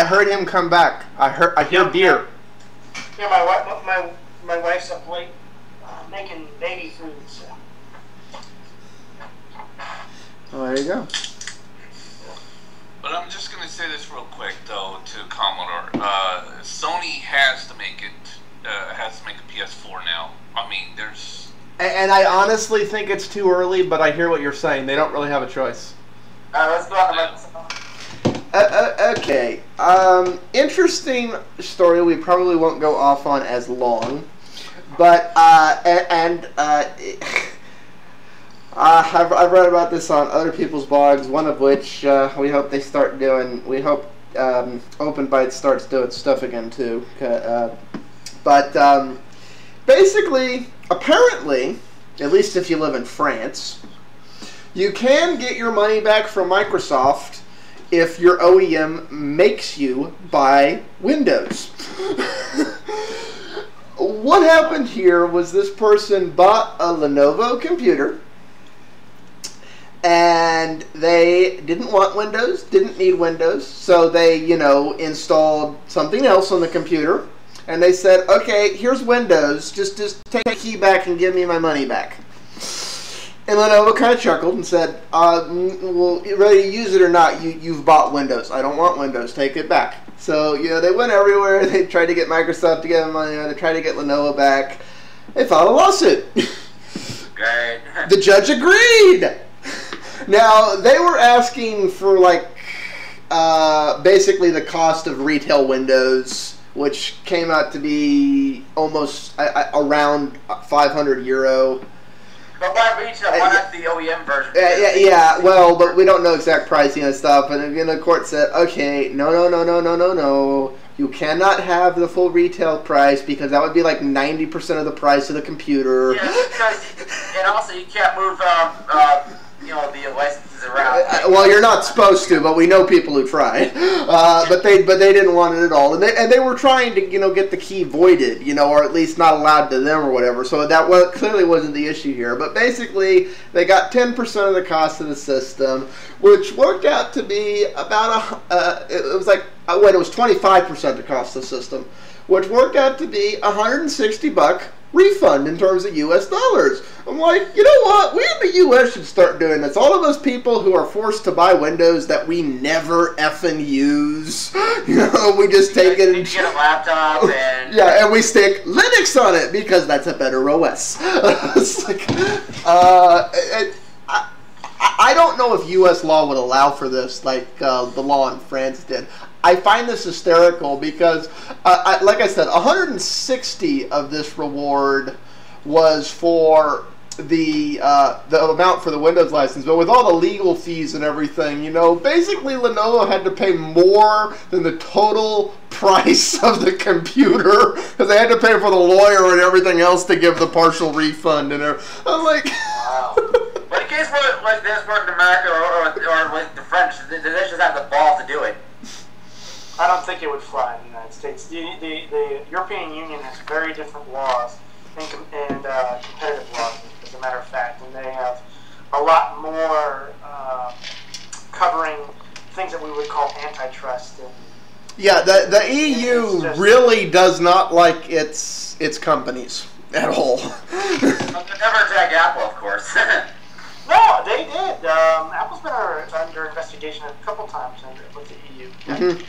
I heard him come back. I heard. I hear Yep. beer. Yeah, my wife, my my wife's up late uh, making baby food. So. Oh, there you go. But I'm just gonna say this real quick though to Commodore. Uh, Sony has to make it uh, has to make a PS4 now. I mean, there's A- And I honestly think it's too early, but I hear what you're saying. They don't really have a choice. All right, let's go on to Yeah. Microsoft. Uh, uh, okay. Um, interesting story. We probably won't go off on as long, but uh, and uh, I've, I've read about this on other people's blogs. One of which uh, we hope they start doing. We hope um, Open Byte starts doing stuff again too. Uh, but um, basically, apparently, at least if you live in France, you can get your money back from Microsoft if your OEM makes you buy Windows. what happened here was this person bought a Lenovo computer and they didn't want Windows, didn't need Windows, so they, you know, installed something else on the computer and they said, "Okay, here's Windows. Just just take the key back and give me my money back." And Lenovo kind of chuckled and said, uh, "Well, you ready to use it or not? You you've bought Windows. I don't want Windows. Take it back." So you know they went everywhere. They tried to get Microsoft to give them money. They tried to get Lenovo back. They filed a lawsuit. The judge agreed. Now they were asking for like uh, basically the cost of retail Windows, which came out to be almost uh, around 500 euro. But why retail? Why not the OEM version? Yeah, yeah, yeah. Well, but we don't know exact pricing and stuff. And again, the court said, okay, no, no, no, no, no, no, no. You cannot have the full retail price because that would be like 90% of the price of the computer. Yeah, because and also you can't move um, uh, you know the licenses around. Uh, well, you're not supposed to, but we know people who tried. Uh, but they, but they didn't want it at all, and they, and they were trying to, you know, get the key voided, you know, or at least not allowed to them or whatever. So that was, clearly wasn't the issue here. But basically, they got 10% of the cost of the system, which worked out to be about a. Uh, it was like uh, wait, it was 25% of the cost of the system, which worked out to be 160 buck refund in terms of U.S. dollars. I'm like, you know what? We in the U.S. should start doing this. All of those people who are forced to buy Windows that we never effing use, you know, we just take it and get a laptop and yeah, and we stick Linux on it because that's a better OS. it's like, uh, it, I, I don't know if U.S. law would allow for this, like uh, the law in France did. I find this hysterical because, uh, I, like I said, 160 of this reward was for the uh, the amount for the Windows license, but with all the legal fees and everything, you know, basically Lenovo had to pay more than the total price of the computer because they had to pay for the lawyer and everything else to give the partial refund. And. I'm like, Wow. But in case like this work in America or, or, or with the French, they, they just have the balls to do it. I don't think it would fly in the United States. The, the, the European Union has very different laws and, com- and uh, competitive laws, as a matter of fact, and they have a lot more uh, covering things that we would call antitrust. And yeah, the the EU It's just- really does not like its its companies at all. But they never attack Apple, of course. no, they did. Um, Apple's been under, under investigation a couple times under, with the EU. Mhm.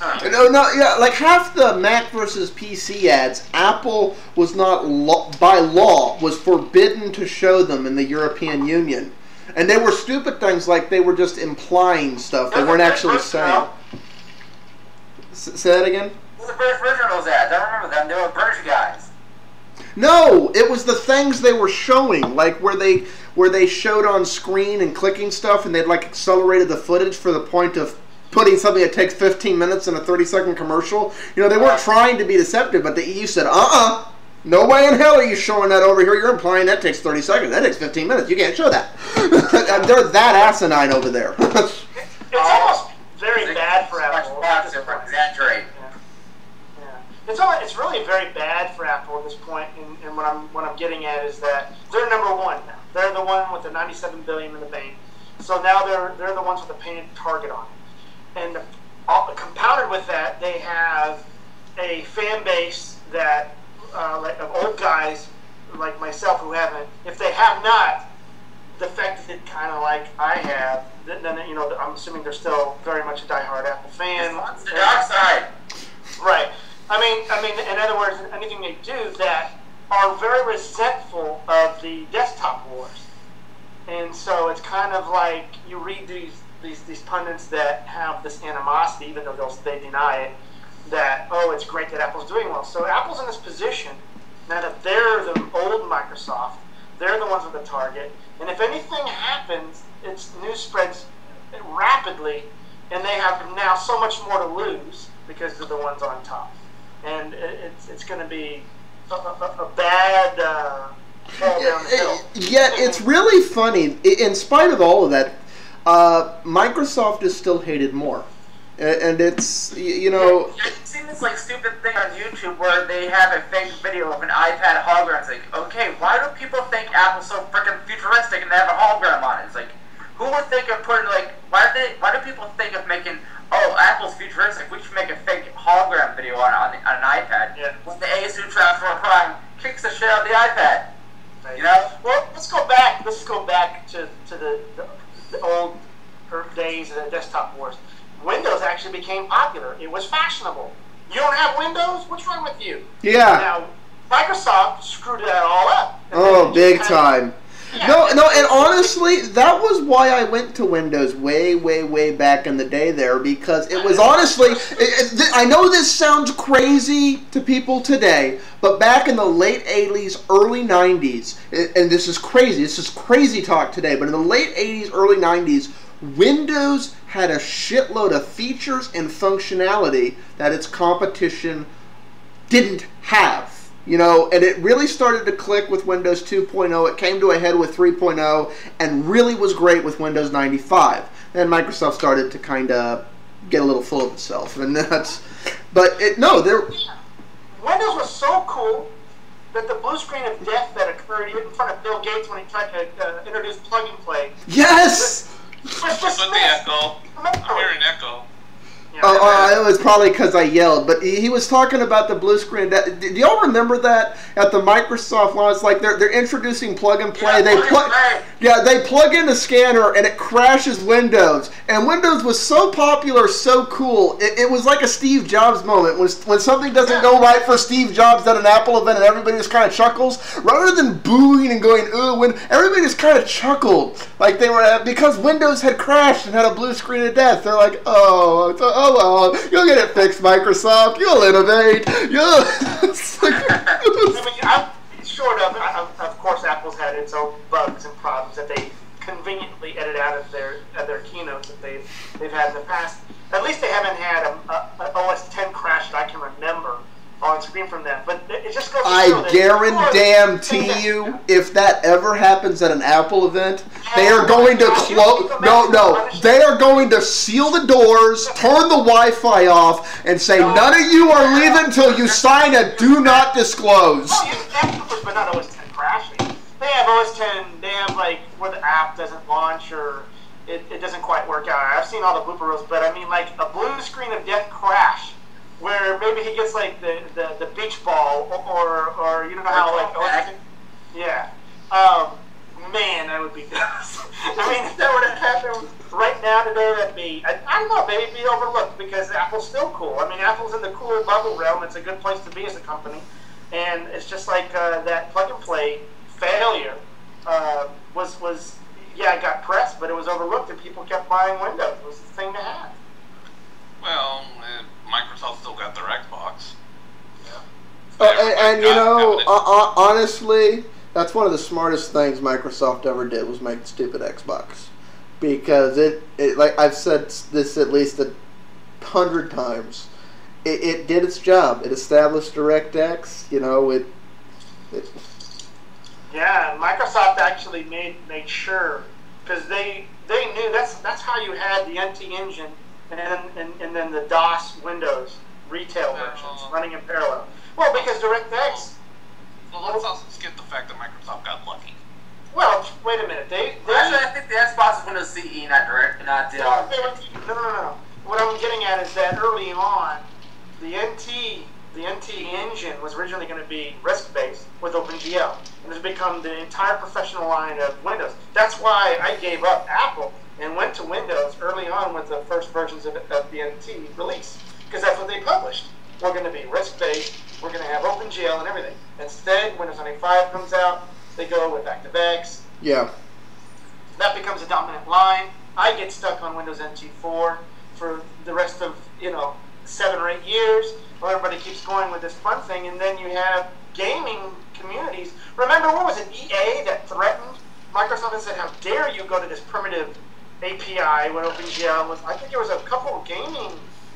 No, no, yeah, like half the Mac versus PC ads, Apple was not lo- by law was forbidden to show them in the European Union, and they were stupid things like they were just implying stuff they weren't actually saying. S- say that again. The of those ads. I don't remember them. They were British guys. No, it was the things they were showing, like where they where they showed on screen and clicking stuff, and they'd like accelerated the footage for the point of putting something that takes 15 minutes in a 30 second commercial. You know, they weren't trying to be deceptive, but the EU said, uh-uh. No way in hell are you showing that over here. You're implying that takes 30 seconds. That takes 15 minutes. You can't show that. They're that asinine over there. It's almost very They- bad for Apple. box at this to exaggerate. Yeah. Yeah. It's all, it's really very bad for Apple at this point, and, and what I'm what I'm getting at is that they're number one now. They're the one with the 97 billion in the bank. So now they're they're the ones with the painted target on it. And all, compounded with that, they have a fan base that, uh, like of old guys like myself who haven't, if they have not defected it kind of like I have, then, then you know I'm assuming they're still very much a diehard Apple fan. It's the dark side. Right. I mean, I mean, in other words, anything they do that are very resentful of the desktop wars, and so it's kind of like you read these these, these pundits that have this animosity, even though they'll, they deny it, that oh, it's great that Apple's doing well. So Apple's in this position now that they're the old Microsoft, they're the ones with the target, and if anything happens, its news spreads rapidly, and they have now so much more to lose because they're the ones on top, and it's it's going to be a, a, a bad. Uh, fall down hill. Yet it's really funny. In spite of all of that, uh, Microsoft is still hated more, and it's you know. I've seen this like stupid thing on YouTube where they have a fake video of an iPad hologram. It's like, okay, why do people think Apple's so freaking futuristic and they have a hologram on it? It's like, who would think of putting like, why do they, why do people think of making, oh, Apple's futuristic, we should make a fake hologram video on on, on an iPad. Yeah. When the ASUS Transformer Prime kicks the shit out of the iPad. You know? Well, let's go back. Let's go back to, to the, the, the old days of the desktop wars. Windows actually became popular. It was fashionable. You don't have Windows? What's wrong with you? Yeah. Now, Microsoft screwed that all up. Oh, big time. No, no, and honestly, that was why I went to Windows way, way, way back in the day there because it was honestly. It, it, I know this sounds crazy to people today, but back in the late 80s, early 90s, i- and this is crazy, this is crazy talk today, but in the late 80s, early 90s, Windows had a shitload of features and functionality that its competition didn't have. You know, and it really started to click with Windows 2.0. It came to a head with 3.0 and really was great with Windows 95. Then Microsoft started to kind of get a little full of itself. And that's, but it, no, there, Windows was so cool that the blue screen of death that occurred in front of Bill Gates when he tried to uh, introduce plug and play yes! was But the echo. I'm hearing echo. Yeah. Oh, oh, it was probably because I yelled, but he, he was talking about the blue screen. That, do y'all remember that at the Microsoft launch? Like they're they're introducing plug and play. Yeah, they plug and plug, play. yeah, they plug in the scanner and it crashes Windows. And Windows was so popular, so cool. It, it was like a Steve Jobs moment when when something doesn't go right for Steve Jobs at an Apple event and everybody just kind of chuckles. Rather than booing and going ooh, when everybody just kind of chuckled like they were because Windows had crashed and had a blue screen of death. They're like, oh, it's- oh well, you'll get it fixed, Microsoft. You'll innovate. You'll. I mean, I'm short of, of, of course, Apple's had its own bugs and problems that they conveniently edit out of their of their keynotes that they've they've had in the past. At least they haven't had a, a, a OS 10 crash that I can remember Oh, on screen from them. But it just goes. I guarantee you, if that ever happens at an Apple event, they are going to close. No, no, they are going to seal the doors, turn the Wi-Fi off, and say none of you are leaving until you sign a do not disclose. Oh, you have but not OS 10 crashing. They have OS 10. They have like where the app doesn't launch or it, it doesn't quite work out. I've seen all the blooper reels, but I mean like a blue screen of death crash, where maybe he gets like the, the, the beach ball or, or or you know how like OS 10, yeah. Um, man, that would be good. I mean, if that were to happen right now today, that'd be, I, I don't know, maybe it'd be overlooked because Apple's still cool. I mean, Apple's in the cool bubble realm. It's a good place to be as a company. And it's just like uh, that plug and play failure uh, was, was, yeah, it got pressed, but it was overlooked and people kept buying Windows. It was the thing to have. Well, Microsoft still got their Xbox. Uh, and, and you know, got it. uh, uh, honestly, that's one of the smartest things Microsoft ever did was make the stupid Xbox, because it, it like I've said this at least a hundred times. It, it did its job. It established DirectX. You know, it. it Yeah, Microsoft actually made made sure because they they knew that's that's how you had the NT engine and and, and then the DOS Windows retail Well- versions running in parallel. Well, because DirectX. Well, let's also skip the fact that Microsoft got lucky. Well, wait a minute. They they Actually, I think the Xbox is Windows CE, not direct, not the. no, Uh, no, no, no. what I'm getting at is that early on, the NT the NT engine was originally going to be RISC-based with OpenGL, and has become the entire professional line of Windows. That's why I gave up Apple and went to Windows early on with the first versions of, of the NT release, because that's what they published. We're going to be risk-based. we're going to have OpenGL and everything. Instead, Windows 95 comes out, they go with ActiveX. Yeah. That becomes a dominant line. I get stuck on Windows NT4 for the rest of, you know, seven or eight years well, everybody keeps going with this fun thing, and then you have gaming communities. Remember, what was it, EA that threatened Microsoft and said, "How dare you go to this primitive API when OpenGL was?" I think there was a couple of gaming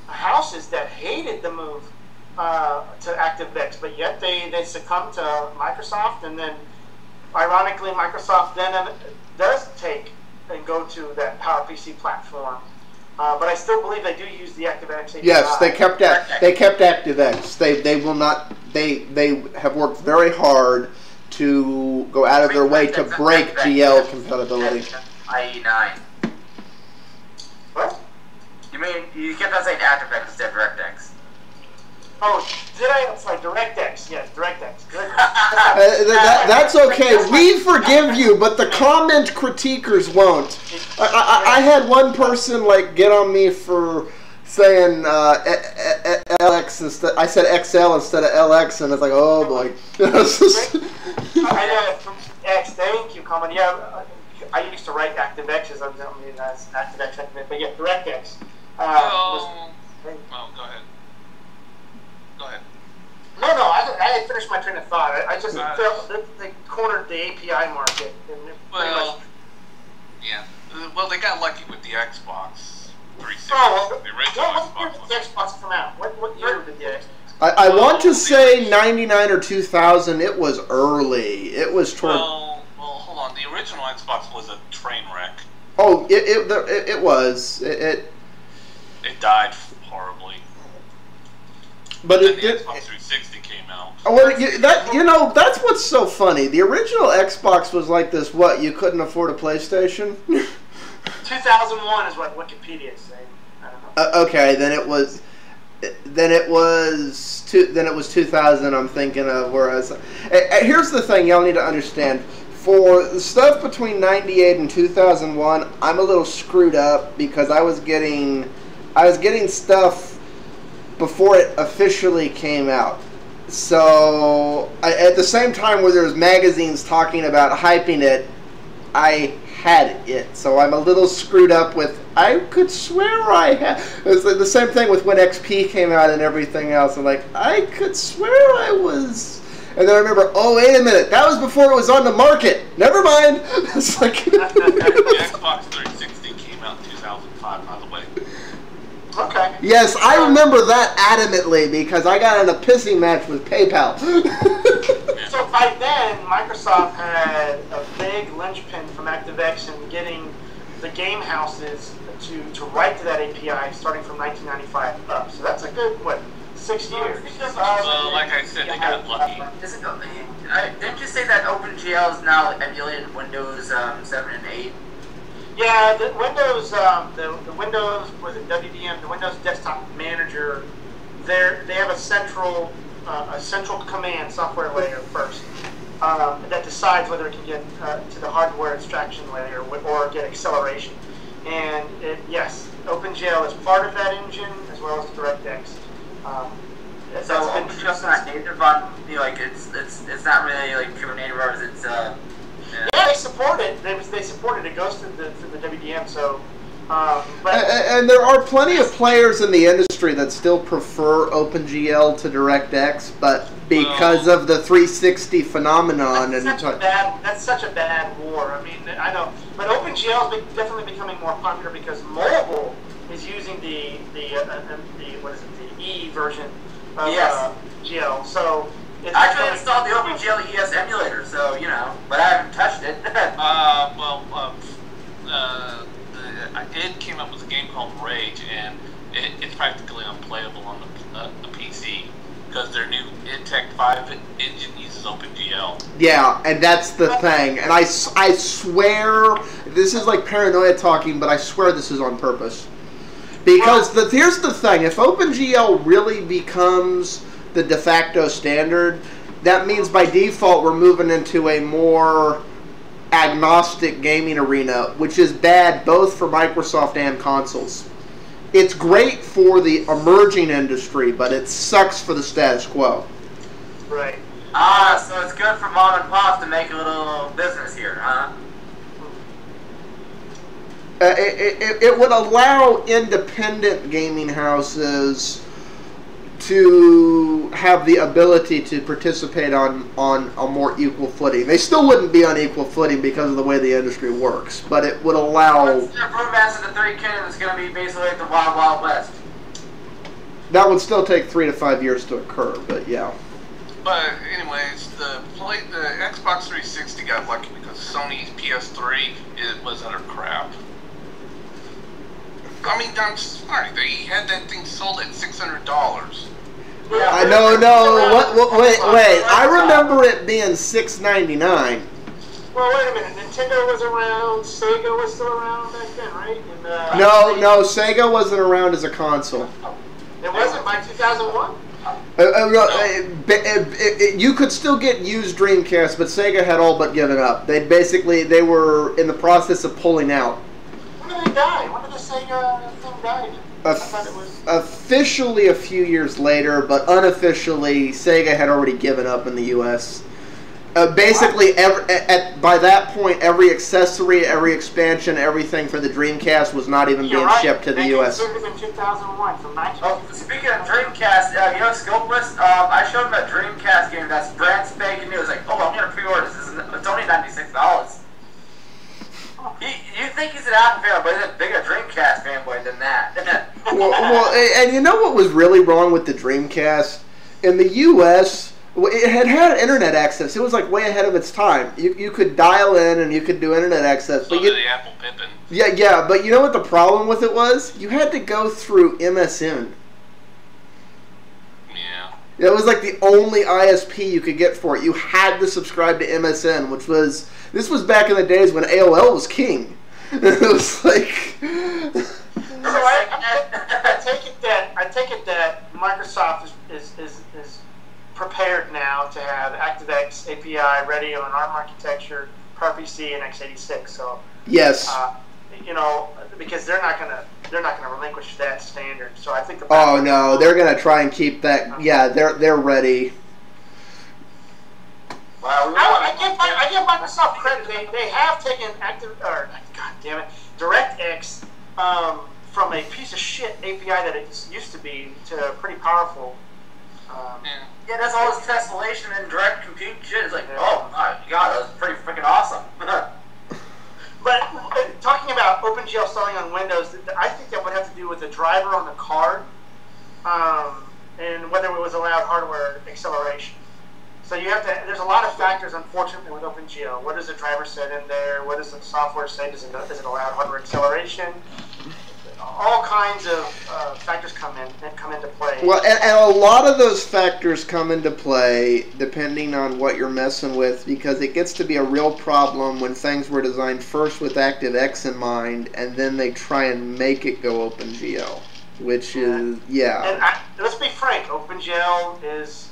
houses that hated the move uh, to ActiveX, but yet they they succumbed to Microsoft, and then ironically, Microsoft then uh, does take and go to that PowerPC platform uh, but I still believe they do use the ActiveX API. Yes, they kept that. They kept ActiveX. They they will not. They they have worked very hard to go out of their way to break GL compatibility. IE nine. What? You mean you kept on saying ActiveX instead of DirectX? Oh, did I? I'm sorry, DirectX. Yes, DirectX. Uh, that, that's okay. We forgive you, but the comment critiquers won't. I, I, I had one person like get on me for saying uh, LX instead. I said XL instead of LX, and it's like, oh boy. I know from X. Thank you, comment. Yeah, I used to write ActiveX as I mean as ActiveX, but yeah, DirectX. Uh, oh, well, go ahead. Go ahead. No, no, I, I had finished my train of thought. I, I just uh, felt that they cornered the API market. well, yeah. Well, they got lucky with the Xbox 360. Oh, the original what, Xbox. When did the Xbox come out? What, what year did the Xbox? I, I well, want to say 99 or 2000. It was early. It was toward. Well, well, hold on. The original Xbox was a train wreck. Oh, it it, it, it was. It, it, it died horribly. But it did. Xbox 360 came out. Oh, well, you, that you know that's what's so funny. The original Xbox was like this. What you couldn't afford a PlayStation. 2001 is what Wikipedia is saying. Uh, okay, then it was. Then it was two. Then it was 2000. I'm thinking of. Whereas, uh, here's the thing, y'all need to understand. For the stuff between 98 and 2001, I'm a little screwed up because I was getting, I was getting stuff before it officially came out. So I, at the same time where there's magazines talking about hyping it, I had it. So I'm a little screwed up with. I could swear I had. It's the same thing with when XP came out and everything else. I'm like, I could swear I was. And then I remember, oh wait a minute, that was before it was on the market. Never mind. It's like the Xbox 360 came out in 2005, by the way. Okay. Yes, I remember that adamantly because I got in a pissing match with PayPal. so by then, Microsoft had a big linchpin from ActiveX in getting the game houses to, to write to that API starting from 1995 up. So that's a good, what, six years? Well, like I said, they got lucky. Isn't, uh, didn't you say that OpenGL is now emulated in Windows um, 7 and 8? Yeah, the Windows, um, the, the Windows was it WDM, the Windows Desktop Manager. They they have a central uh, a central command software layer first um, that decides whether it can get uh, to the hardware abstraction layer or get acceleration. And it, yes, OpenGL is part of that engine as well as DirectX. Um, so OpenGL's not native on, you know, like it's it's it's not really like pure native, or is it? Uh, yeah. yeah, they support it. They, they support it. It goes through the, through the WDM. So, um, but and, and, there are plenty of players in the industry that still prefer OpenGL to DirectX, but because well, of the 360 phenomenon that's and such a bad, that's such a bad war. I mean, I know, but OpenGL is definitely becoming more popular because mobile is using the the, uh, uh, the what is it the E version of yes. uh, GL. So I actually installed the OpenGL ES emulator, so you know, but I haven't touched it. uh, well, um, uh, it came up with a game called Rage, and it, it's practically unplayable on the, uh, the PC because their new id Tech 5 engine uses OpenGL. Yeah, and that's the thing. And I, I swear, this is like paranoia talking, but I swear this is on purpose. Because the, here's the thing: if OpenGL really becomes the de facto standard, that means by default we're moving into a more agnostic gaming arena, which is bad both for Microsoft and consoles. It's great for the emerging industry, but it sucks for the status quo. Right. Ah, so it's good for mom and pop to make a little business here, huh? Uh, it, it, it would allow independent gaming houses to have the ability to participate on, on a more equal footing. They still wouldn't be on equal footing because of the way the industry works, but it would allow. Brewmaster the Three Kingdoms is going to be basically like the Wild Wild West. That would still take three to five years to occur, but yeah. But anyways, the play the Xbox 360 got lucky because Sony's PS3 it was utter crap. I mean, I'm sorry, they had that thing sold at six hundred dollars. I know, no. What, what? Wait, wait. I remember it being six ninety nine. Well, wait a minute. Nintendo was around. Sega was still around back then, right? And, uh, No, no. Sega wasn't around as a console. It wasn't by 2001. Uh, uh, no, uh, it- it- it- you could still get used Dreamcast, but Sega had all but given up. They basically they were in the process of pulling out die? When did the Sega uh, thing die? Was... Officially a few years later, but unofficially, Sega had already given up in the U.S. Uh, basically, every, at, at, by that point, every accessory, every expansion, everything for the Dreamcast was not even You're being right. shipped to they the U.S. In 2001, so well, speaking of Dreamcast, uh, you know, Scopeless, uh, I showed him a Dreamcast game that's brand spanking new. It's like, oh, I'm going to pre-order this. It's only $96. You, you think he's an Apple fanboy? He's a bigger Dreamcast fanboy than that. well, well, and, you know what was really wrong with the Dreamcast in the U.S. It had had internet access. It was like way ahead of its time. You, you could dial in and you could do internet access. So the Apple Pippin. Yeah, yeah, but you know what the problem with it was? You had to go through MSN. It was like the only ISP you could get for it. You had to subscribe to MSN, which was this was back in the days when AOL was king. it was like. So I, I, I take it that I take it that Microsoft is, is, is, is prepared now to have ActiveX API ready on ARM architecture, PowerPC, and x86. So yes. uh, you know because they're not gonna they're not gonna relinquish that standard. So I think the Oh no, they're gonna try and keep that. Yeah, they're they're ready. wow, we I, I give I give Microsoft credit. They, they have taken active or God damn it, DirectX um, from a piece of shit API that it used to be to pretty powerful. Um, Yeah. Yeah, that's all this tessellation and direct compute shit. It's like, oh my god, that was pretty freaking awesome. But talking about OpenGL selling on Windows, I think that would have to do with the driver on the card um, and whether it was allowed hardware acceleration. So you have to. There's a lot of factors, unfortunately, with OpenGL. What does the driver set in there? What does the software say? Does it does it allow hardware acceleration? All kinds of uh, factors come in and come into play. Well, and, and a lot of those factors come into play depending on what you're messing with, because it gets to be a real problem when things were designed first with ActiveX in mind, and then they try and make it go OpenGL, which is yeah, And I, let's be frank, OpenGL is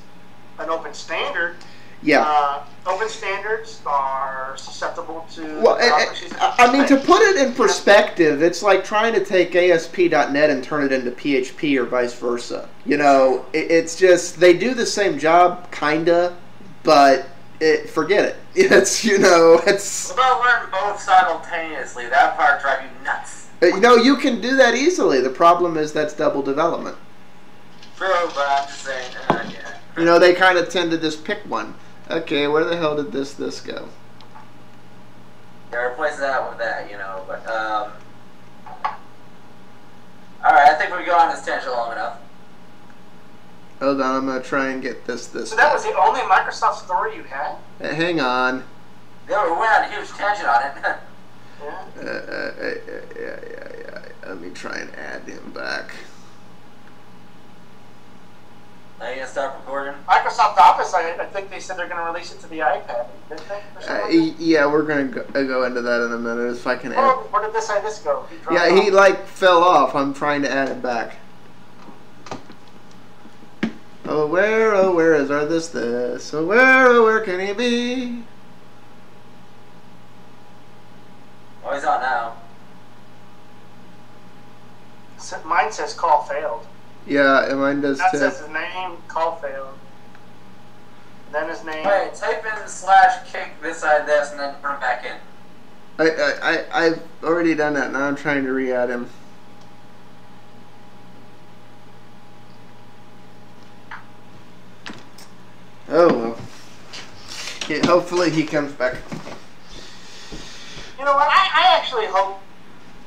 an open standard. Yeah. Uh, open standards are susceptible to. Well, and- and- and I mean, to put it in perspective, it's like trying to take ASP.NET and turn it into PHP or vice versa. You know, it, it's just they do the same job, kinda, but it, forget it. It's you know, it's What about learn both simultaneously? That part drive you nuts. you know you can do that easily. The problem is that's double development. True, but I'm just saying, uh, yeah. You know, they kind of tend to just pick one. Okay, where the hell did this this go? Yeah, replace that with that, you know, but, um... Alright, I think we go on this tangent long enough. Hold on, I'm gonna try and get this this. So that was the only Microsoft story you had. Uh, Hang on. Yeah, we went on a huge tangent on it. Yeah. Uh, uh, uh, yeah, yeah, yeah. Let me try and add him back. Now you gonna start recording? Microsoft Office, I, I think they said they're going to release it to the iPad, didn't they? Uh, something like y- yeah, we're gonna go, uh, into that in a minute if I can that? add. Where did this side this go? He dropped Yeah, he off. like fell off. I'm trying to add it back. Oh, where, oh, where is our this, this? Oh, where, oh, where can he be? Oh, he's on now. S- Mine says call failed. Yeah, and mine does That too. says his name, call failed. Then his name. Wait, type in slash kick this side this and then put him back in. I, I, I, I've already done that. Now I'm trying to re-add him. Oh well. Yeah, hopefully he comes back. You know what? I, I actually hope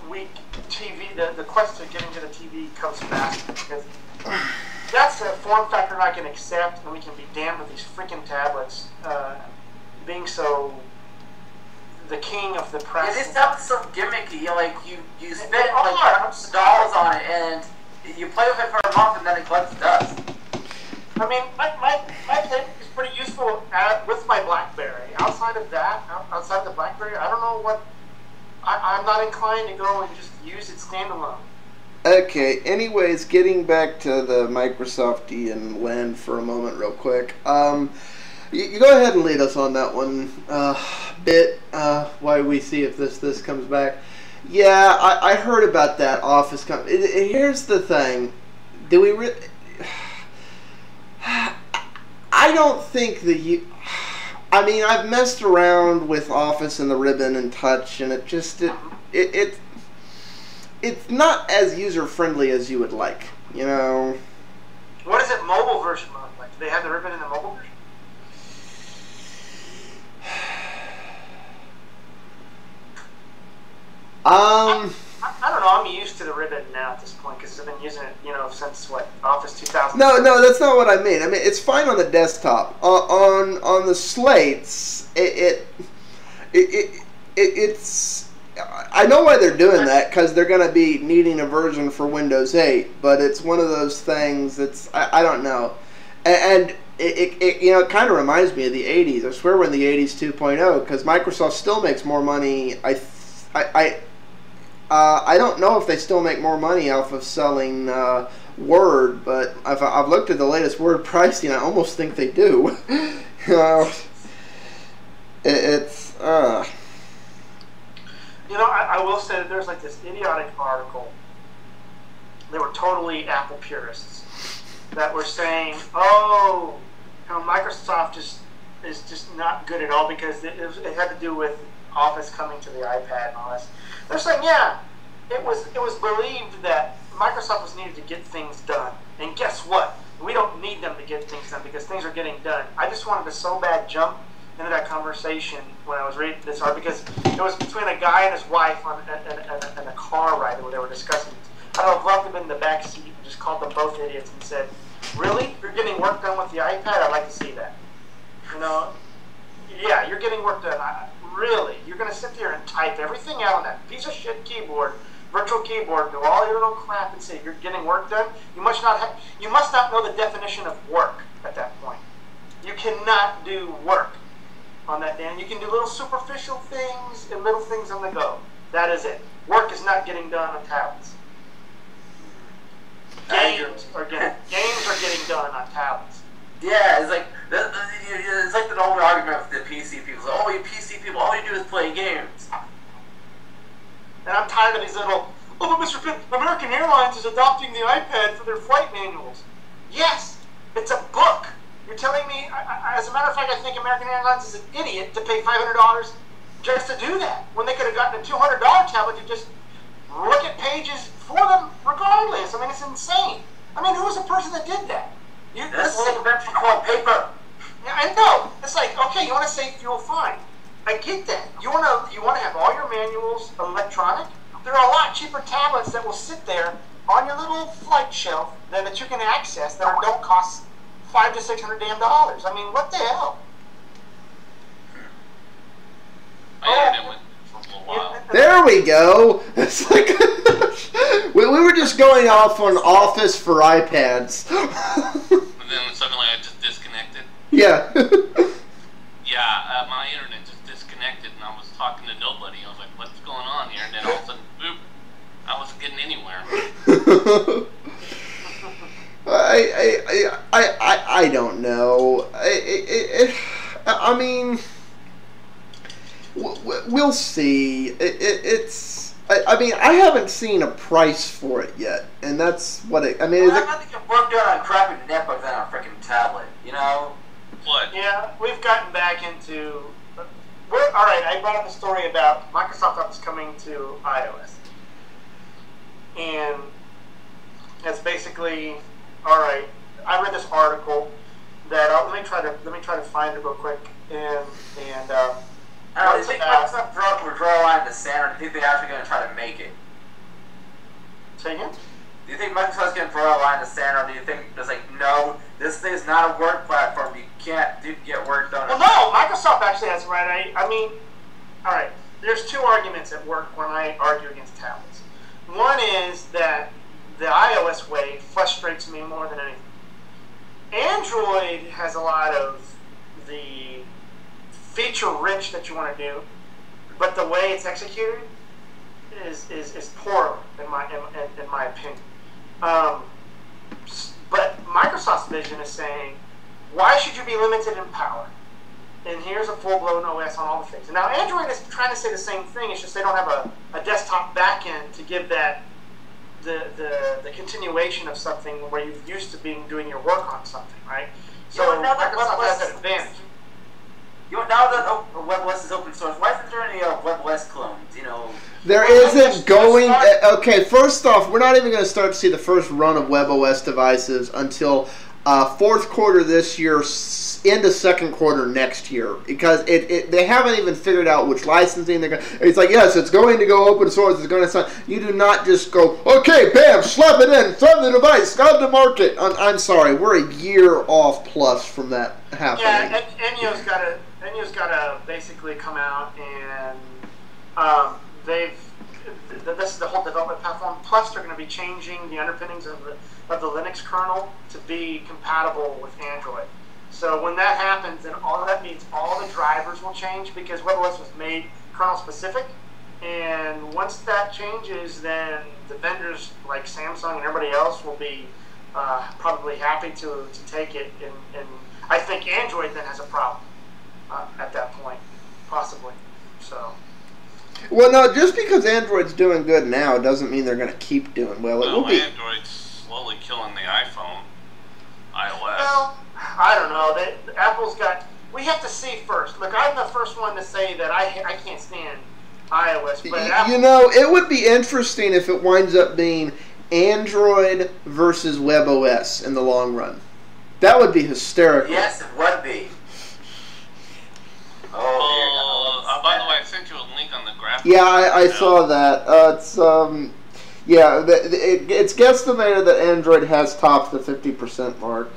we TV the, the quest to getting to the TV comes fast because that's a form factor I can accept, and we can be damned with these freaking tablets uh, being so the king of the press. Yeah, this stuff is so gimmicky. Like you you spend like are. hundreds of dollars on it and you play with it for a month and then it collects dust. I mean, my, my, my pick is pretty useful at, with my BlackBerry. Outside of that, outside of the BlackBerry, I don't know what. I, I'm not inclined to go and just standalone. Okay, anyways, getting back to the Microsoft and Len for a moment, real quick. Um, you, you go ahead and lead us on that one uh, bit. Uh, why we see if this this comes back. Yeah, I, I heard about that Office. It, it- here's the thing: do we? I don't think that you. I mean, I've messed around with Office and the ribbon and touch, and it just it it. it it's not as user friendly as you would like. You know, What is it mobile version look like? Do they have the ribbon in the mobile version? um, I, I don't know. I'm used to the ribbon now at this point because I've been using it, you know, since what Office 2000. no, no, that's not what I mean. I mean, it's fine on the desktop. On on, on the slates, it it, it, it, it it's. I know why they're doing that because they're going to be needing a version for Windows 8, but it's one of those things that's I, I don't know, and. and it, it, it, you know, it kind of reminds me of the 80s. I swear we're in the 80s 2.0 because Microsoft still makes more money. I, th- I, I Uh, I don't know if they still make more money off of selling uh, Word, but I've, I've looked at the latest Word pricing. I almost think they do. you know, it, it's uh, You know, I, I will say that there's like this idiotic article. They were totally Apple purists that were saying, "Oh, know, Microsoft just is just not good at all because it, it, it had to do with Office coming to the iPad and all this." They're saying, "Yeah, it was it was believed that Microsoft was needed to get things done, and guess what? We don't need them to get things done because things are getting done." I just wanted to so bad jump into that conversation when I was reading this article because it was between a guy and his wife on in a car ride where they were discussing. I don't know them in the back seat and just called them both idiots and said, "Really, you're getting work done with the iPad? I'd like to see that." You know, yeah, you're getting work done. I, really, you're going to sit there and type everything out on that piece of shit keyboard, virtual keyboard, do all your little crap and say you're getting work done. You must not have, you must not know the definition of work at that point. You cannot do work on that Dan. You can do little superficial things and little things on the go. That is it. Work is not getting done on tablets. Games are getting games are getting done on tablets. Yeah, it's like it's like the old argument with the PC people. Like, oh, you PC people, all you do is play games. And I'm tired of these little. Oh, but Mr. Pitt, American Airlines is adopting the iPad for their flight manuals. Yes, it's a book. You're telling me, I, I, as a matter of fact, I think American Airlines is an idiot to pay $500 just to do that when they could have gotten a $200 tablet to just look at pages for them regardless. I mean, it's insane. I mean, who was the person that did that? You, This this is invention called paper. yeah, I know. It's like, okay, you want to save fuel, fine. I get that. You want to you want to have all your manuals electronic. There are a lot cheaper tablets that will sit there on your little flight shelf that, that you can access that don't cost five to six hundred damn dollars. I mean, what the hell? My internet went for a while. there we go. It's like we, we were just going off on Office for iPads. And then suddenly I just disconnected. Yeah. Yeah, uh, my internet just disconnected, and I was talking to nobody. I was like, "What's going on here?" And then all of a sudden, boop! I wasn't getting anywhere. I, I, I, I, I don't know. I, I, I, I mean, w- w- we'll see. It, it, it's. I, I mean, I haven't seen a price for it yet, and that's what it. I mean, is Well, it, I think it worked out on crappy netbooks than on a freaking tablet. You know. What? Yeah, we've gotten back into. We're, all right, I brought up a story about Microsoft Office coming to iOS, and it's basically all right. I read this article that uh, let me try to let me try to find it real quick and and um, I don't know, do you What's think that? Microsoft draw, will draw a line in the sand, or do you think they're actually going to try to make it? say again. Do you think Microsoft's going to draw a line in the sand, or do you think it's like, no, this thing's not a work platform. You can't do, get work done. Well, no, Microsoft actually has right. I, I mean, all right. There's two arguments at work when I argue against tablets. One is that the iOS way frustrates me more than anything. Android has a lot of the feature rich that you want to do, but the way it's executed is is, is poor in my in, in, my opinion. Um, but Microsoft's vision is saying, why should you be limited in power? And here's a full blown OS on all the things. Now Android is trying to say the same thing. It's just they don't have a, a desktop backend to give that the, the the continuation of something where you're used to being doing your work on something, right? So Yeah, but now that Microsoft WebOS has that is- advantage. You know, now that oh, WebOS is open source, why isn't there any uh, WebOS clones? You know, there Well, let's- isn't going. uh, Okay, first off, we're not even going to start to see the first run of WebOS devices until uh, fourth quarter this year, s- into second quarter next year, because it, it they haven't even figured out which licensing they're going. It's like yes, it's going to go open source. It's going to sign. You do not just go okay, bam, slap it in, throw the device, got to market. I'm, I'm sorry, we're a year off plus from that happening. Yeah, En- Enyo's got to Enyo's got to basically come out and um, they've th- th- this is the whole development platform. Plus, they're going to be changing the underpinnings of the of the Linux kernel to be compatible with Android. So when that happens, then all that means all the drivers will change because WebOS was made kernel specific. And once that changes, then the vendors like Samsung and everybody else will be uh, probably happy to, to take it. And, and I think Android then has a problem uh, at that point, possibly. So Well, no, just because Android's doing good now doesn't mean they're going to keep doing well. It Well, will be. Android's slowly killing the iPhone, iOS. Well, I don't know. They, Apple's got. We have to see first. Look, I'm the first one to say that I I can't stand iOS, but Y- Apple, You know, it would be interesting if it winds up being Android versus WebOS in the long run. That would be hysterical. yes, it would be. Oh, Oh, uh, by the way, I sent you a link on the graphic. Yeah, I, I saw that. Uh, it's um, yeah, the, the- it, it's guesstimated that Android has topped the fifty percent mark.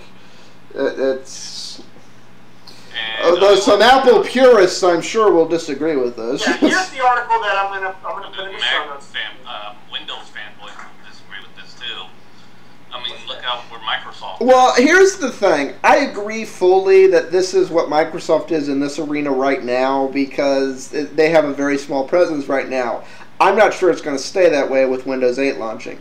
It, it's And, although some Apple purists, I'm sure, will disagree with this. Yeah, here's the article that I'm gonna I'm gonna put in the show notes. fan, uh, Windows fanboys would disagree with this too. I mean, look out where Microsoft. Well, here's the thing. I agree fully that this is what Microsoft is in this arena right now because it- they have a very small presence right now. I'm not sure it's going to stay that way with Windows 8 launching.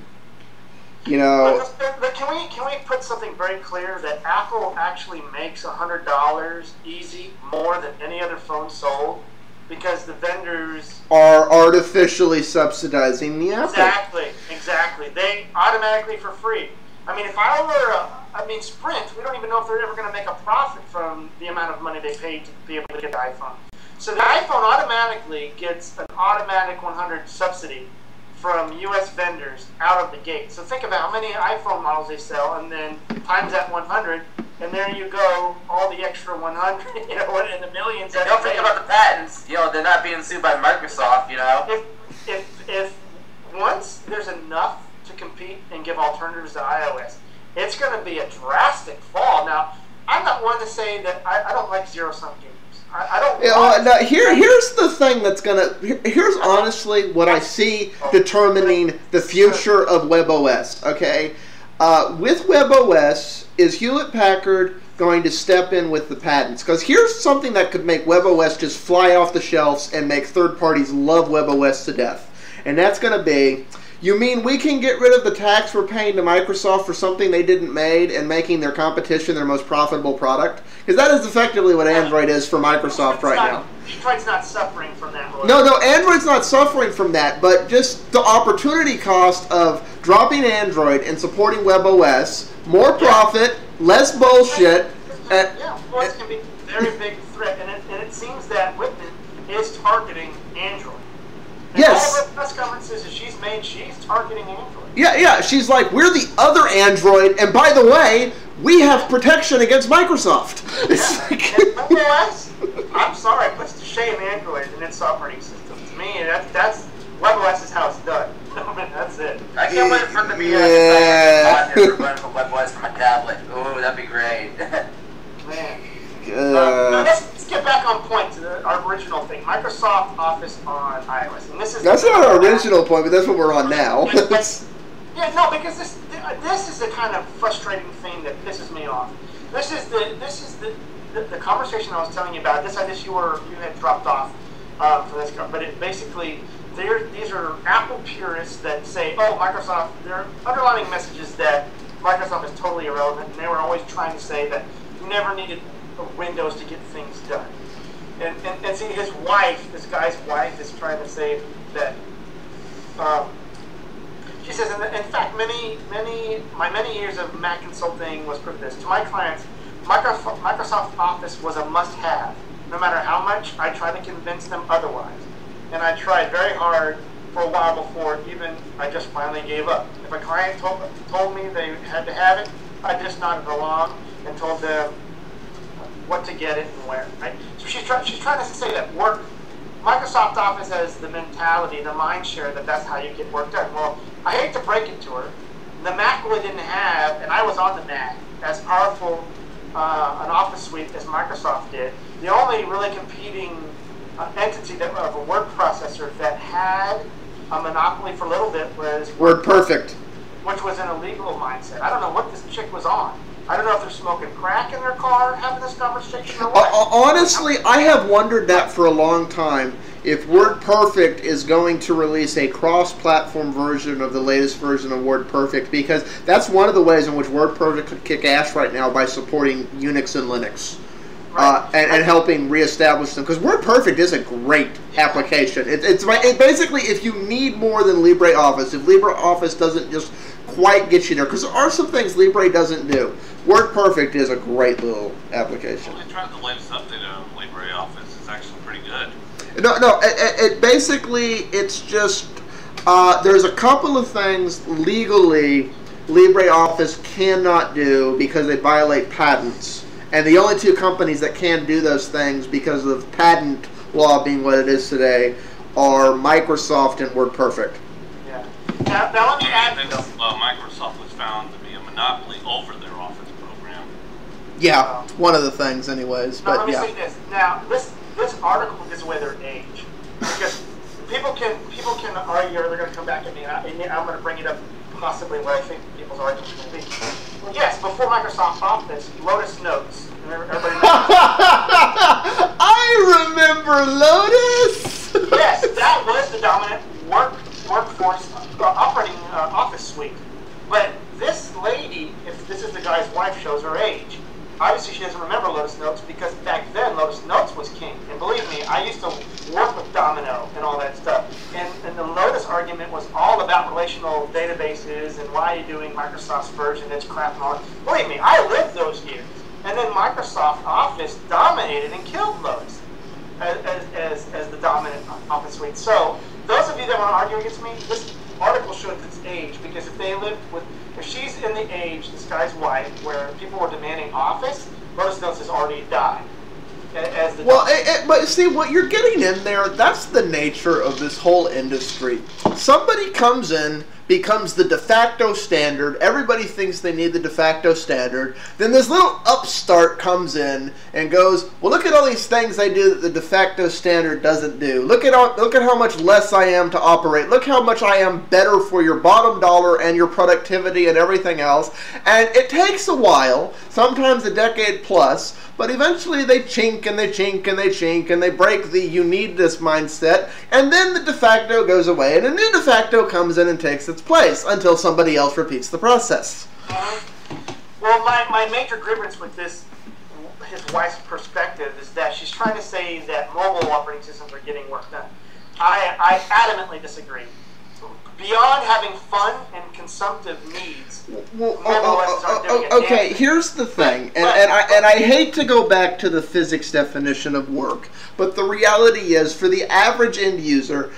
You know, But, but can we can we put something very clear that Apple actually makes hundred dollars easy more than any other phone sold because the vendors are artificially subsidizing the Apple. exactly exactly they automatically for free. I mean, if I were a, I mean Sprint, we don't even know if they're ever going to make a profit from the amount of money they paid to be able to get the iPhone. So the iPhone automatically gets an automatic 100 subsidy from U.S. vendors out of the gate. So think about how many iPhone models they sell, and then times that 100, and there you go, all the extra 100, you know, and the millions. And don't forget about the patents. You know, they're not being sued by Microsoft. You know. if if if once there's enough to compete and give alternatives to iOS, it's going to be a drastic fall. Now, I'm not one to say that I, I don't like zero sum games. I, I don't. You know, now, here, here's the thing that's gonna. here- Here's honestly what I see determining the future of WebOS. Okay, uh, with WebOS, is Hewlett Packard going to step in with the patents. Because here's something that could make WebOS just fly off the shelves and make third parties love WebOS to death. And that's going to be you mean we can get rid of the tax we're paying to Microsoft for something they didn't made and making their competition their most profitable product? Because that is effectively what Android is for Microsoft right not, now. Android's not suffering from that. Roy. No, no, Android's not suffering from that, but just the opportunity cost of dropping Android and supporting WebOS, more profit, less bullshit. Yeah, eh, voice can be a very big threat, and it, and it seems that Whitman is targeting Android. And Yes. All of her press conferences that she's made, she's targeting Android. Yeah, yeah, she's like, we're the other Android, and by the way, we have protection against Microsoft. It's Yeah. like, And WebOS, I'm sorry, puts to shame Android and its operating system. To me, that, that's WebOS is how it's done. That's it. I can't wait for it to be Yeah. a run for WebOS for my tablet. Ooh, that'd be great. Man. Uh, uh, let's, get back on point to the, our original thing. Microsoft Office on iOS, and this is that's not our original point, but that's what we're on now. Yeah, no, because this this is the kind of frustrating thing that pisses me off. This is the this is the the, the conversation I was telling you about. This I guess you were you had dropped off um, for this, but it basically these are Apple purists that say, oh, Microsoft. Their underlying message is that Microsoft is totally irrelevant, and they were always trying to say that you never needed Windows to get things done. And, and, and see, his wife, this guy's wife, is trying to say that um, she says, in, in fact, many, many, my many years of Mac consulting was proof of this. To my clients, Microsoft, Microsoft Office was a must-have, no matter how much I tried to convince them otherwise. And I tried very hard for a while before even I just finally gave up. If a client told, told me they had to have it, I just nodded along and told them what to get it and where. Right? So she's, try, she's trying to say that work Microsoft Office has the mentality, the mind share that that's how you get work done. Well, I hate to break it to her. The Mac really didn't have, and I was on the Mac, as powerful uh, an Office suite as Microsoft did. The only really competing uh, entity that, of a word processor that had a monopoly for a little bit was Word perfect. which was an illegal mindset. I don't know what this chick was on. I don't know if they're smoking crack in their car having this conversation or Uh, what. uh, honestly, I have wondered that for a long time. If WordPerfect is going to release a cross-platform version of the latest version of WordPerfect, because that's one of the ways in which WordPerfect could kick ass right now by supporting Unix and Linux. Uh, and, and helping reestablish them because WordPerfect is a great application. It, it's it basically if you need more than LibreOffice, if LibreOffice doesn't just quite get you there, because there are some things Libre doesn't do. WordPerfect is a great little application. Well, they tried the latest update of LibreOffice. It's actually pretty good. No, no. It, it, it basically it's just uh, there's a couple of things legally LibreOffice cannot do because they violate patents, and the only two companies that can do those things because of patent law being what it is today are Microsoft and WordPerfect. Yeah. Now, now let me add And then uh, Microsoft was found to be a monopoly over their Office program. Yeah, one of the things, anyways. Now, let me yeah, say this. Now, this this article is with their age, because people can people can argue, or they're going to come back at me, and, I, and I'm going to bring it up possibly what I think people's arguments will be. Well, yes, before Microsoft Office, Lotus Notes, everybody knows. I remember Lotus. yes, that was the dominant work workforce uh, operating uh, office suite. But this lady, if this is the guy's wife, shows her age. Obviously, she doesn't remember Lotus Notes because back then Lotus Notes was king. And believe me, I used to work with Domino and all that stuff. And, and the Lotus argument was all about relational databases and why are you doing Microsoft's version, it's crap and all that. Believe me, I lived those years. And then Microsoft Office dominated and killed Lotus as, as, as, the dominant office suite. So, those of you that want to argue against me, this article shows its age because if they lived with, if she's in the age, this guy's wife, where people were demanding office, Notes has already died. Well, it, it, but see what you're getting in there. That's the nature of this whole industry. Somebody comes in, becomes the de facto standard. Everybody thinks they need the de facto standard. Then this little upstart comes in and goes, "Well, look at all these things I do that the de facto standard doesn't do. Look at all, look at how much less I am to operate. Look how much I am better for your bottom dollar and your productivity and everything else." And it takes a while, sometimes a decade plus, but eventually they chink and they chink and they chink and they break the you need this mindset, and then the de facto goes away and a new de facto comes in and takes its place until somebody else repeats the process. Uh, well, my, my major grievance with this, his wife's perspective, is that she's trying to say that mobile operating systems are getting work done. I, I adamantly disagree. Beyond having fun and consumptive needs, Well, oh, oh, oh, oh, okay, here's the thing, and, and, I, and I hate to go back to the physics definition of work, but the reality is, for the average end user,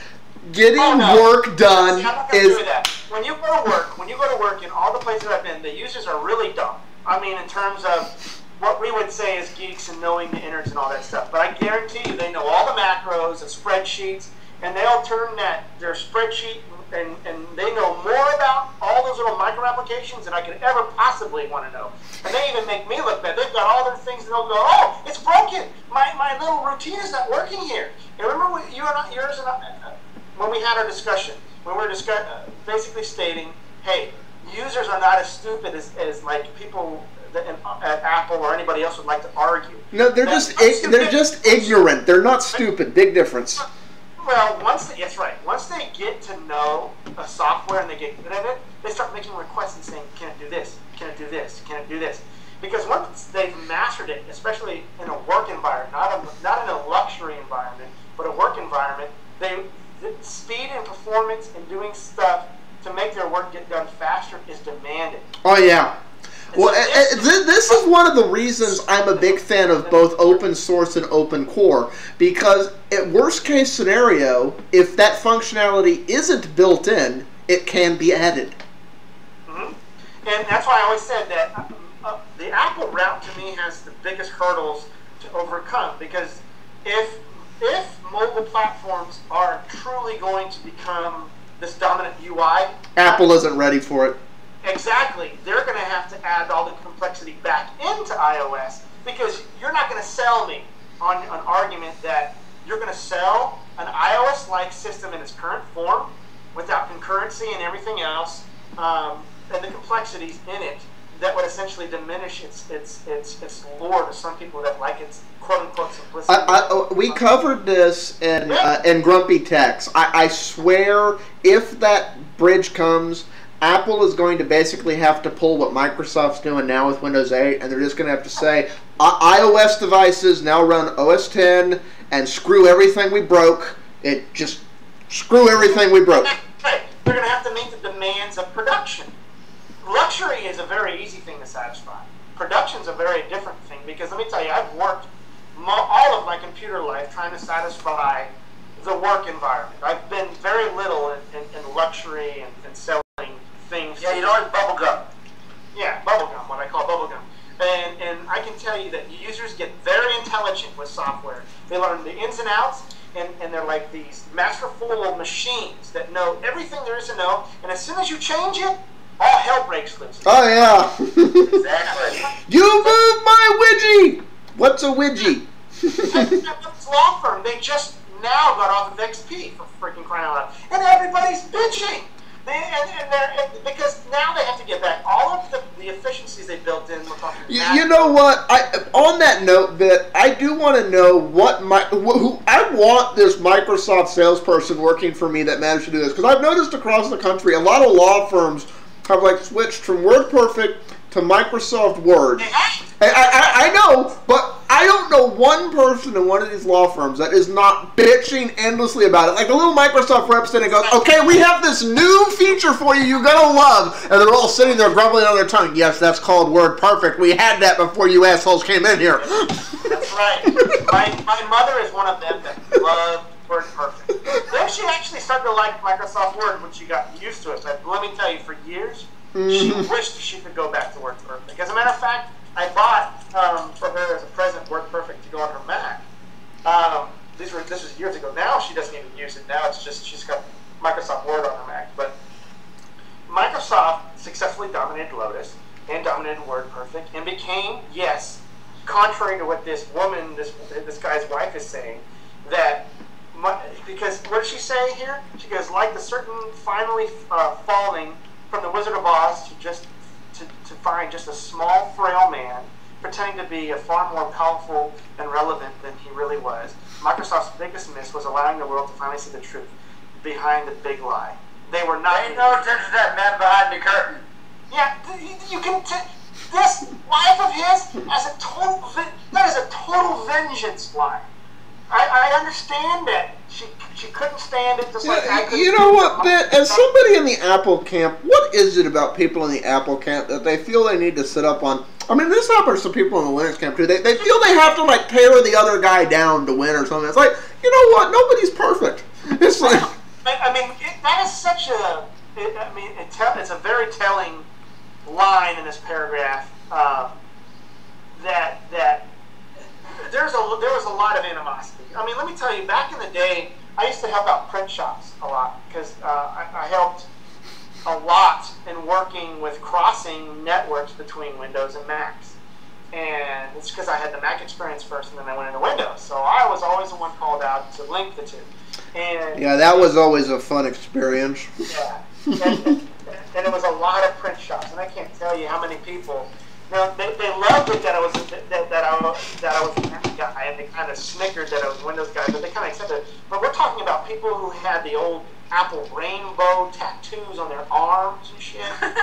getting Oh, no. work done See, I'm not gonna is do. When you go to work, when you go to work in all the places I've been, the users are really dumb. I mean, in terms of what we would say is geeks and knowing the innards and all that stuff. But I guarantee you, they know all the macros and spreadsheets, and they'll turn that their spreadsheet and, and they know more about all those little micro applications than I could ever possibly want to know. And they even make me look bad. They've got all their things, and they'll go, "Oh, it's broken. My, my little routine is not working here." And remember, you and I, yours and I, when we had our discussion, when we were discuss- uh, basically stating, hey, users are not as stupid as, as like people that at Apple or anybody else would like to argue. no, they're just they're just ignorant. They're not stupid. Big difference. Well, once they, that's right. Once they get to know a software and they get good at it, they start making requests and saying, "Can it do this? Can it do this? Can it do this?" Because once they've mastered it, especially in a work environment, not a, not in a luxury environment, but a work environment, they the speed and performance and doing stuff to make their work get done faster is demanded. Oh yeah. Well, eh, this- eh, this is one of the reasons I'm a big fan of both open source and open core because, at worst case scenario, if that functionality isn't built in, it can be added. hmm And that's why I always said that uh, uh, the Apple route to me has the biggest hurdles to overcome because if if mobile platforms are truly going to become this dominant UI, Apple isn't ready for it. Exactly, they're going to have to add all the complexity back into iOS because you're not going to sell me on an argument that you're going to sell an iOS-like system in its current form without concurrency and everything else, um, and the complexities in it that would essentially diminish its its its its lure to some people that like its quote unquote simplicity. I, I, oh, we covered this in uh, in Grumpy Text. I, I swear, if that bridge comes, Apple is going to basically have to pull what Microsoft's doing now with Windows 8, and they're just going to have to say, iOS devices now run OS 10, and screw everything we broke. It just screw everything we broke." They're going to have to meet the demands of production. Luxury is a very easy thing to satisfy. Production's a very different thing because let me tell you, I've worked all of my computer life trying to satisfy the work environment. I've been very little in, in, in luxury and, and selling things. Yeah, you know what? Bubblegum. Yeah, bubblegum, what I call bubblegum. And, and I can tell you that users get very intelligent with software. They learn the ins and outs, and, and they're like these masterful machines that know everything there is to know. And as soon as you change it, all hell breaks loose. Oh yeah. Exactly. you moved my widgie. What's a widgie? this law firm, they just now got off of XP for freaking crying out loud. And everybody's bitching. They, and, they're, because now they have to get back all of the, the efficiencies they built in. We're talking You, you know what? I on that note, that I do want to know what my wh- who I want this Microsoft salesperson working for me that managed to do this because I've noticed across the country a lot of law firms have like switched from WordPerfect to Microsoft Word. I, I, I know, but I don't know one person in one of these law firms that is not bitching endlessly about it. Like a little Microsoft representative goes, "Okay, we have this new feature for you. You're gonna love," and they're all sitting there grumbling on their tongue. Yes, that's called Word Perfect. We had that before you assholes came in here. That's right. my, my mother is one of them that loved Word Perfect. Then she actually started to like Microsoft Word when she got used to it. But let me tell you, for years, she wished she could go back to Word Perfect. As a matter of fact, I bought um, for her as a present Word Perfect to go on her Mac. Um, these were this was years ago. Now she doesn't even use it. Now it's just she's got Microsoft Word on her Mac. But Microsoft successfully dominated Lotus and dominated WordPerfect and became, yes, contrary to what this woman, this this guy's wife is saying, that my, because what does she say here? She goes like the certain finally uh, falling from the Wizard of Oz to just to, to find just a small frail man pretending to be a far more powerful and relevant than he really was. Microsoft's biggest miss was allowing the world to finally see the truth behind the big lie. They were not. Pay no attention to that man behind the curtain. Yeah, you can. T- this life of his as a total. That is a total vengeance lie. I, I understand that she she couldn't stand it. Just like I you know what, Ben? As somebody in the Apple camp, what is it about people in the Apple camp that they feel they need to sit up on? I mean, this happens to people in the Linux camp too. They, they feel they have to like tear the other guy down to win or something. It's like, you know what? Nobody's perfect. It's like, I, I mean, it, that is such a. It, I mean, it tell, it's a very telling line in this paragraph um, that that there's a there was a lot of animosity. I mean, let me tell you, back in the day, I used to help out print shops a lot because uh, I, I helped a lot in working with crossing networks between Windows and Macs. And it's because I had the Mac experience first, and then I went into Windows. So I was always the one called out to link the two. And yeah, that was always a fun experience. yeah, and, and, and it was a lot of print shops, and I can't tell you how many people. Now they, they loved it that I was that, that I was that I was a Mac guy, and they kind of snickered that I was a Windows guy, but they kind of accepted it. But we're talking about people who had the old Apple rainbow tattoos on their arms and shit, and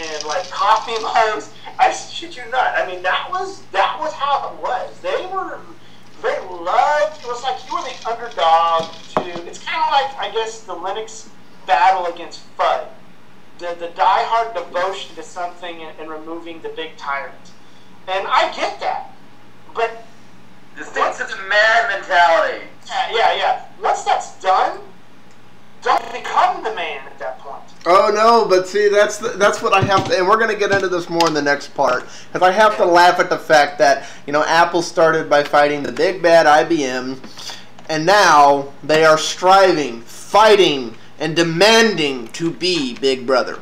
and like coffee mugs. I shit you not. I mean that was that was how it was. They were they loved. It was like you were the underdog to. It's kind of like I guess the Linux battle against FUD. The the diehard devotion to something and, and removing the big tyrant. And I get that, but This thing's such a mad mentality. yeah, yeah, yeah. Once that's done, don't become the man at that point. Oh no, but see, that's the, that's what I have to, and we're gonna get into this more in the next part, because I have to laugh at the fact that you know Apple started by fighting the big bad IBM, and now they are striving, fighting, and demanding to be Big Brother.